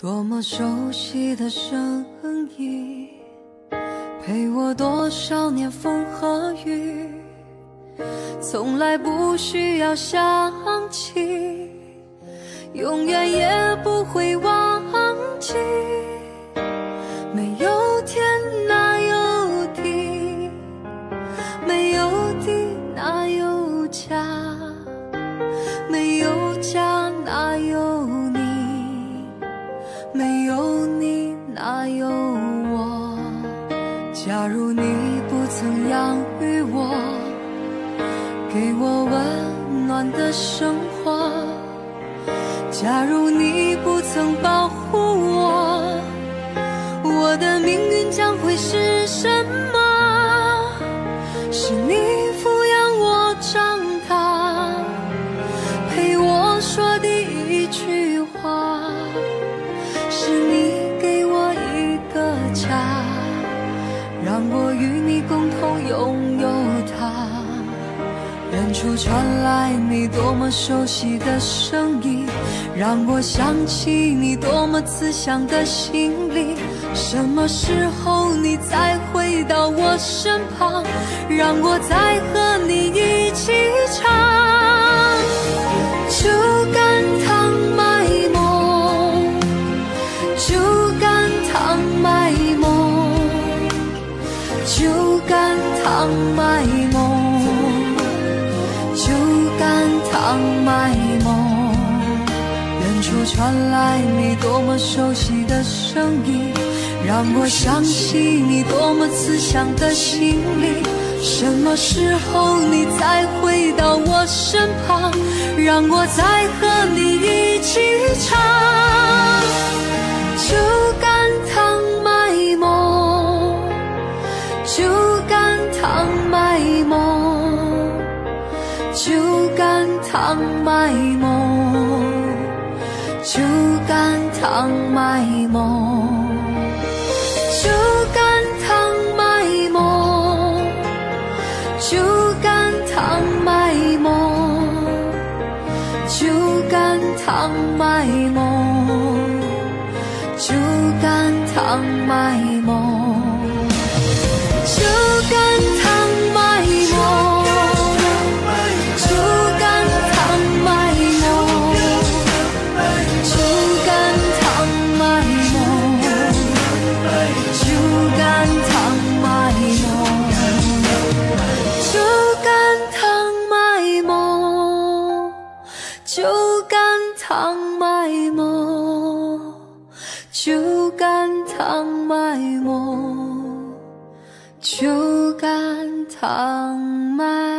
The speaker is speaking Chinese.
多么熟悉的声音，陪我多少年风和雨，从来不需要想起，永远也不会忘假如你不曾养育我，给我温暖的生活，假如你不让我与你共同拥有它。远处传来你多么熟悉的声音，让我想起你多么慈祥的心灵。什么时候你再回到我身旁，让我再和你一起酒干倘卖梦，酒干倘卖梦。远处传来你多么熟悉的声音。让我想起你多么慈祥的心灵，什么时候你再回到我身旁，让我再和你一起唱？倘卖梦，酒干倘卖梦。酒干倘卖梦，酒干倘卖梦，酒干倘卖梦，酒干倘卖梦，干倘卖梦，酒干糖卖梦，酒干糖卖。